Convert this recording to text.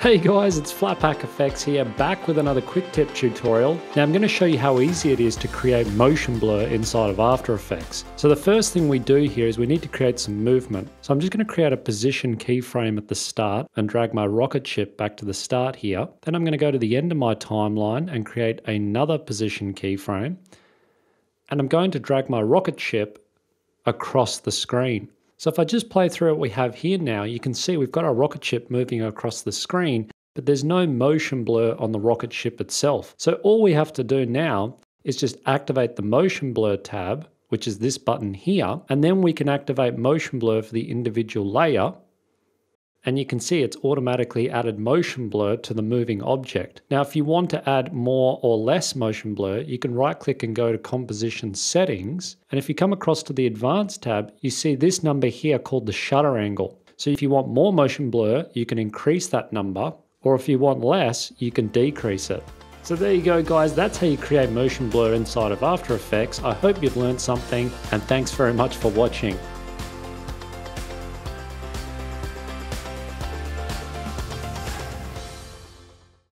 Hey guys, it's Flat Pack FX here, back with another quick tip tutorial. Now I'm going to show you how easy it is to create motion blur inside of After Effects. So the first thing we do here is we need to create some movement. So I'm just going to create a position keyframe at the start and drag my rocket ship back to the start here. Then I'm going to go to the end of my timeline and create another position keyframe. And I'm going to drag my rocket ship across the screen. So if I just play through what we have here now, you can see we've got our rocket ship moving across the screen, but there's no motion blur on the rocket ship itself. So all we have to do now is just activate the motion blur tab, which is this button here, and then we can activate motion blur for the individual layer and you can see it's automatically added motion blur to the moving object. Now if you want to add more or less motion blur, you can right click and go to composition settings and if you come across to the advanced tab, you see this number here called the shutter angle. So if you want more motion blur, you can increase that number or if you want less, you can decrease it. So there you go guys, that's how you create motion blur inside of After Effects. I hope you've learned something and thanks very much for watching.